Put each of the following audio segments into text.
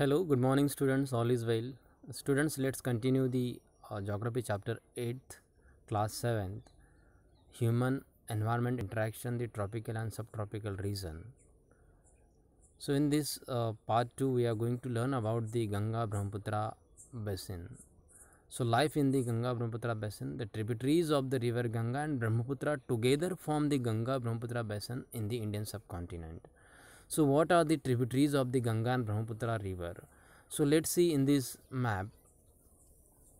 Hello, good morning, students. All is well. Students, let's continue the uh, geography chapter 8th, class 7th human environment interaction, the tropical and subtropical region. So, in this uh, part 2, we are going to learn about the Ganga Brahmaputra basin. So, life in the Ganga Brahmaputra basin, the tributaries of the river Ganga and Brahmaputra together form the Ganga Brahmaputra basin in the Indian subcontinent. So, what are the tributaries of the Ganga and Brahmaputra river? So, let's see in this map.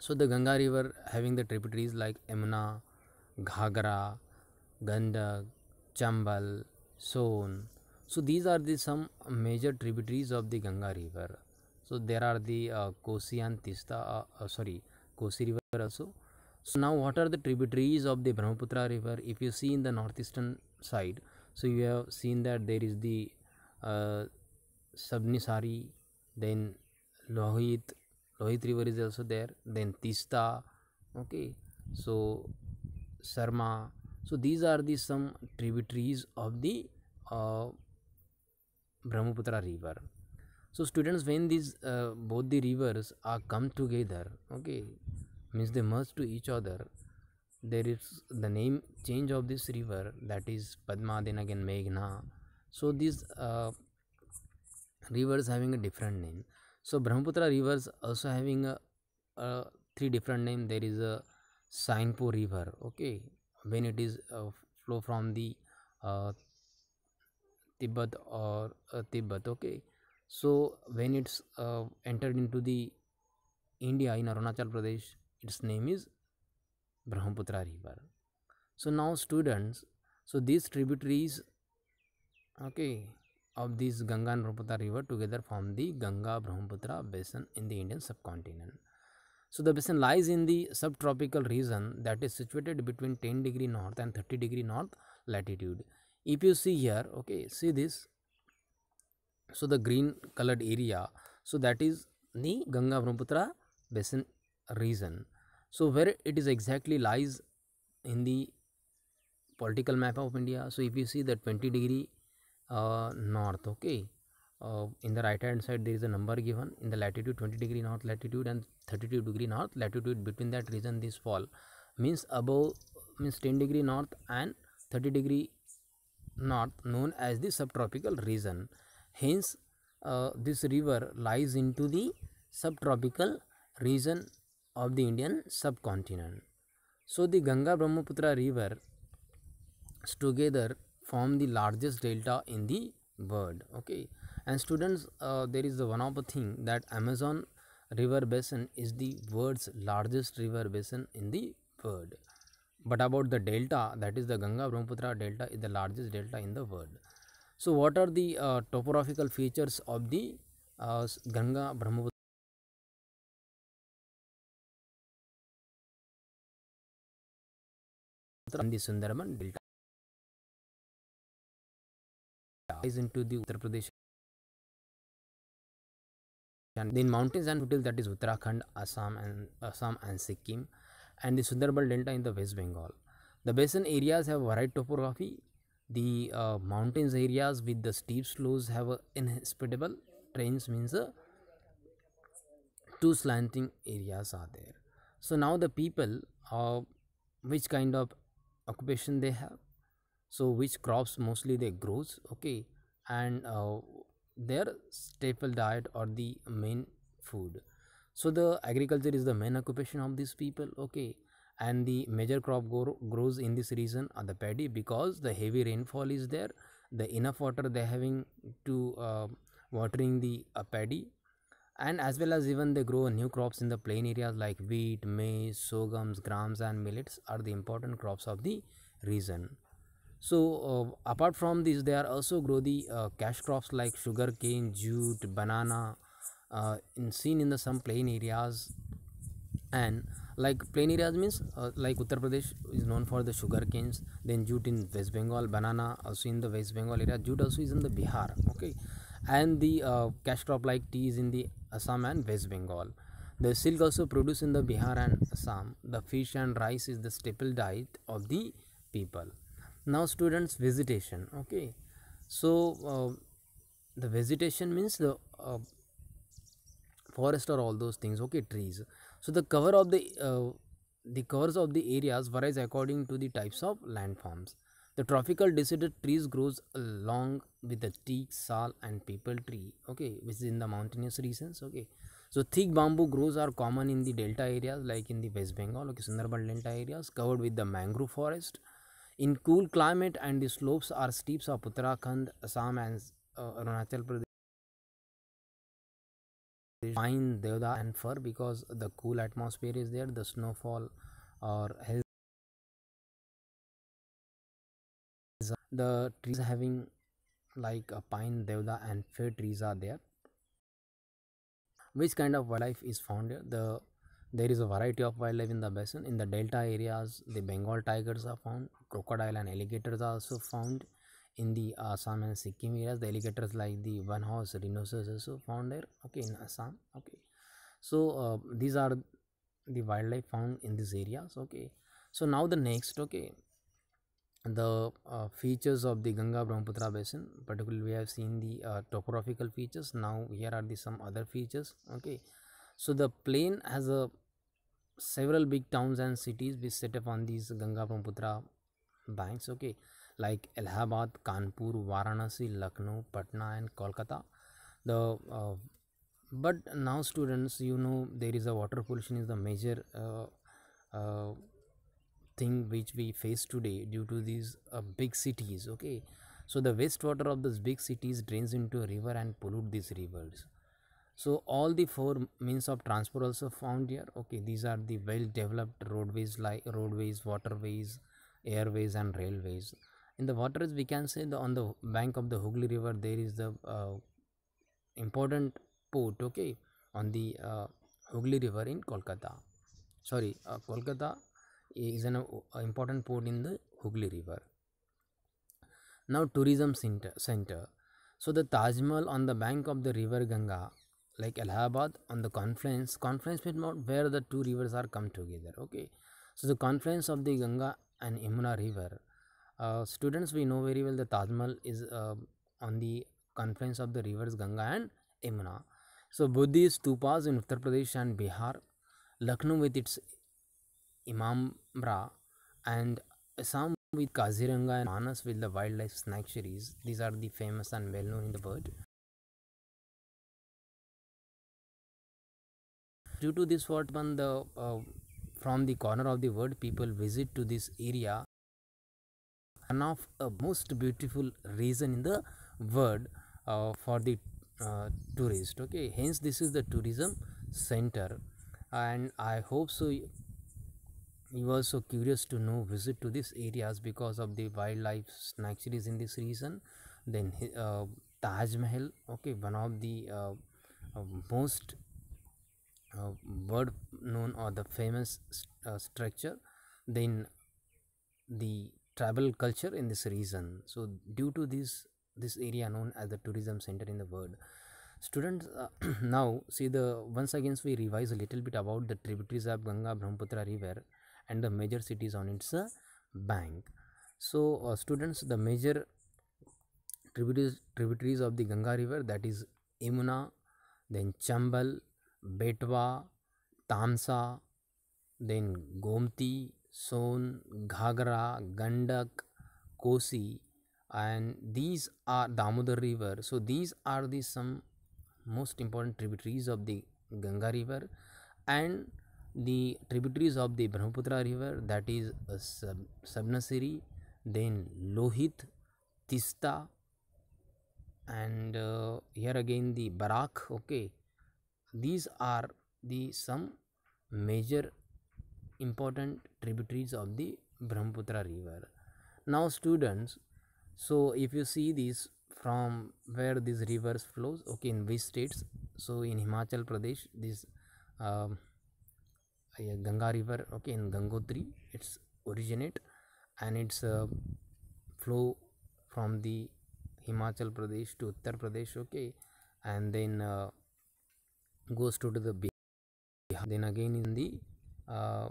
So, the Ganga river having the tributaries like Yamuna, Ghagra, Gandak, Chambal, Son. So, these are the some major tributaries of the Ganga river. So, there are the uh, Kosi and Tista, uh, uh, sorry, Kosi river also. So, now what are the tributaries of the Brahmaputra river? If you see in the northeastern side, so you have seen that there is the Sabnisari, then Lohit, Lohit river is also there, then Tista, okay, so Sarma. So these are the some tributaries of the uh, Brahmaputra river. So students, when these uh, both the rivers are come together, okay, means they merge to each other. There is the name change of this river that is Padma, then again Meghna. So these uh, rivers having a different name. So Brahmaputra rivers also having a, a three different name. There is a Tsangpo river, okay, when it is uh, flow from the uh, Tibet or uh, Tibet, okay. So when it's uh, entered into the India in Arunachal Pradesh, its name is Brahmaputra river. So now students, so these tributaries, okay, of this Ganga and Brahmaputra river together form the Ganga Brahmaputra basin in the Indian subcontinent. So the basin lies in the subtropical region that is situated between 10 degree north and 30 degree north latitude. If you see here, okay, see this. So the green colored area, so that is the Ganga Brahmaputra basin region. So where it is exactly lies in the political map of India. So if you see the 20 degree uh, north, okay, uh, in the right hand side there is a number given. In the latitude 20 degree north latitude and 32 degree north latitude between that region this fall. Means above means 10 degree north and 30 degree north known as the subtropical region. Hence uh, this river lies into the subtropical region of the indian subcontinent. So the ganga brahmaputra river together form the largest delta in the world okay? And students uh, there is the one of the thing that amazon river basin is the world's largest river basin in the world. But about the delta that is the ganga brahmaputra delta is the largest delta in the world. So what are the uh, topographical features of the uh, ganga brahmaputra? And the sundarban delta into the uttar pradesh and then mountains and foothills that is Uttarakhand, Assam and Assam and Sikkim and the Sundarban Delta in the West Bengal. The basin areas have varied topography. The uh, mountains areas with the steep slopes have inhospitable terrains means uh, two slanting areas are there. So now the people uh, which kind of occupation they have so which crops mostly they grows okay and uh, their staple diet or the main food. So the agriculture is the main occupation of these people okay and the major crop grow, grows in this region are the paddy because the heavy rainfall is there the enough water they having to uh, watering the uh, paddy and as well as even they grow new crops in the plain areas like wheat maize sorghums grams and millets are the important crops of the region so uh, apart from this they are also grow the uh, cash crops like sugar cane jute banana uh, in seen in the some plain areas. And like plain areas means uh, like uttar pradesh is known for the sugar canes then jute in west bengal banana also in the west bengal area jute also is in the bihar okay? And the uh, cash crop like tea is in the assam and west bengal. The silk also produced in the bihar and assam. The fish and rice is the staple diet of the people now students vegetation okay. So uh, the vegetation means the uh, forest or all those things okay trees. So the cover of the uh, the covers of the areas varies according to the types of landforms the tropical deciduous trees grows along with the teak sal and peepal tree okay which is in the mountainous regions okay. So thick bamboo grows are common in the delta areas like in the west bengal okay sundarban delta areas covered with the mangrove forest in cool climate and the slopes are steeps of uttarakhand assam and uh, arunachal pradesh. Pine devda and fir because the cool atmosphere is there the snowfall or hills the trees having like a pine devda and fir trees are there. Which kind of wildlife is found here? The there is a variety of wildlife in the basin. In the delta areas the bengal tigers are found. Crocodile and alligators are also found. In the assam and sikkim areas the alligators like the one horse rhinoceros also found there. Okay in assam okay. So uh, these are the wildlife found in these areas okay. So now the next okay. The uh, features of the ganga brahmaputra basin. Particularly we have seen the uh, topographical features. Now here are the some other features okay so the plain has a several big towns and cities which set up on these ganga brahmaputra banks okay? Like allahabad kanpur varanasi lucknow patna and kolkata. The uh, but now students you know there is a water pollution is the major uh, uh, thing which we face today due to these uh, big cities okay? So the wastewater of these big cities drains into a river and pollute these rivers so all the four means of transport also found here. Okay these are the well developed roadways like roadways waterways airways and railways. In the waters we can say the on the bank of the hooghly river there is the uh, important port okay on the uh, hooghly river in kolkata. Sorry uh, kolkata is an uh, important port in the hooghly river. Now tourism center center. So the taj mahal on the bank of the river ganga like allahabad on the confluence confluence not where the two rivers are come together okay? So the confluence of the ganga and yamuna river uh, students we know very well the taj mahal is uh, on the confluence of the rivers ganga and yamuna. So these stupas in uttar pradesh and bihar lucknow with its imambara and assam with kaziranga and manas with the wildlife sanctuaries these are the famous and well known in the world due to this what one the uh, from the corner of the world people visit to this area. One of a most beautiful reason in the world uh, for the uh, tourist okay? Hence this is the tourism center. And i hope so you also curious to know visit to these areas because of the wildlife sanctuaries in this region. Then uh, taj mahal okay? One of the uh, uh, most uh, word known or the famous uh, structure then the tribal culture in this region. So due to this this area known as the tourism center in the world students uh, now see the once again we revise a little bit about the tributaries of ganga brahmaputra river and the major cities on its uh, bank. So uh, students the major tributaries tributaries of the ganga river that is yamuna then chambal Betwa, Tamsa then Gomti, Son, Ghaghara, Gandak, Kosi and these are Damodar river so these are the some most important tributaries of the Ganga river and the tributaries of the Brahmaputra river that is Subansiri then Lohit Teesta and here again the Barak okay. These are the some major important tributaries of the brahmaputra river. Now students so if you see this from where these rivers flows okay in which states? So in himachal pradesh this um, ganga river okay in gangotri it's originate and it's uh, flow from the himachal pradesh to uttar pradesh okay and then uh, goes to the Bihar, then again in the uh,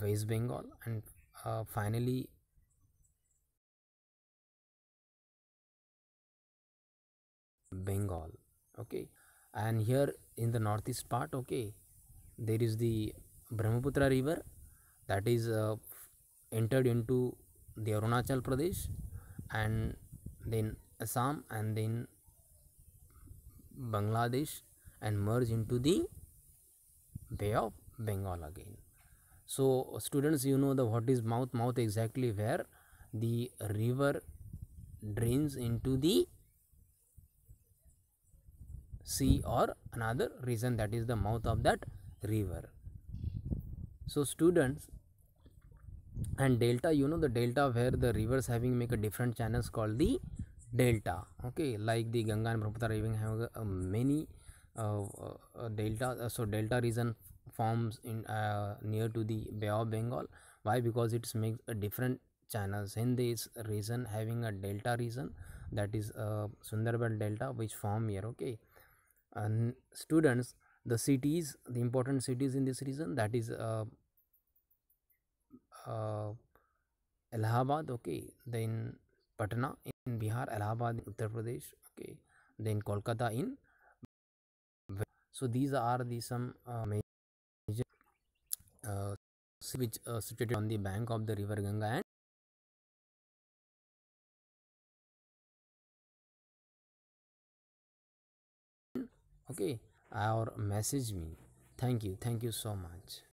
West Bengal, and uh, finally Bengal. Okay, and here in the northeast part okay there is the brahmaputra river that is uh, entered into the arunachal pradesh and then assam and then bangladesh and merge into the bay of bengal again. So students you know the what is mouth mouth exactly where the river drains into the sea or another region that is the mouth of that river. So students and delta you know the delta where the rivers having make a different channels called the delta. Okay like the ganga and brahmaputra having have uh, many delta uh, so delta region forms in uh, near to the bay of bengal. Why? Because it makes a different channels. In this region having a delta region that is uh, sundarban delta which form here okay? And students the cities the important cities in this region that is uh, uh, Allahabad okay? Then Patna in Bihar Allahabad in Uttar Pradesh okay? Then Kolkata in so these are the some uh, major uh, which uh, situated on the bank of the river Ganga and okay or message me. Thank you. Thank you so much